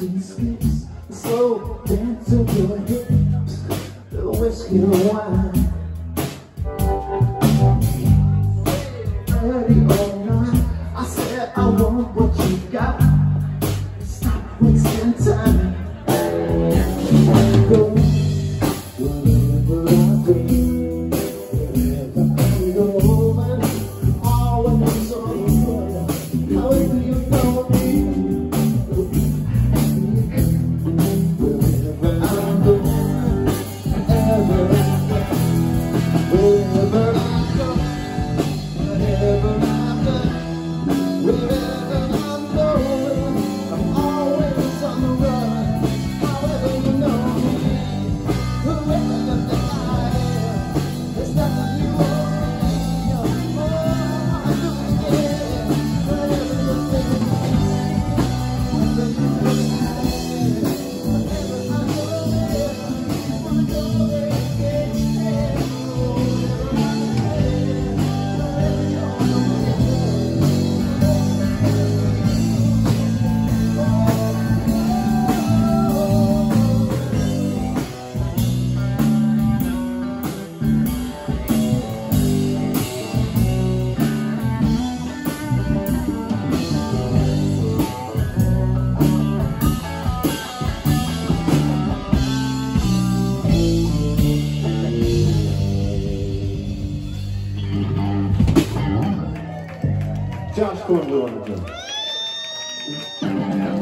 and steps, slow dance with your hip, the whiskey and wine. Oh. Josh Quinn doing it.